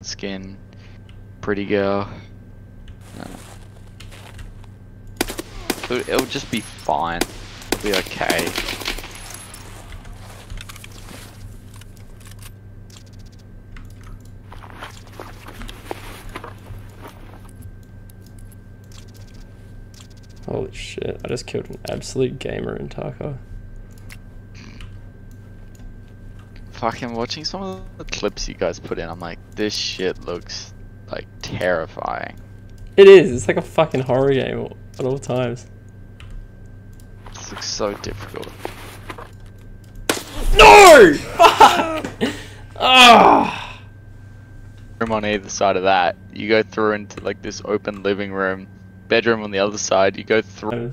skin, pretty girl. No. It'll, it'll just be fine. It'll be okay. Holy shit, I just killed an absolute gamer in Tarkov. Fucking watching some of the clips you guys put in, I'm like, this shit looks like terrifying. It is, it's like a fucking horror game at all times. This looks so difficult. No! Fuck! Ah! Room on either side of that, you go through into like this open living room, bedroom on the other side, you go through.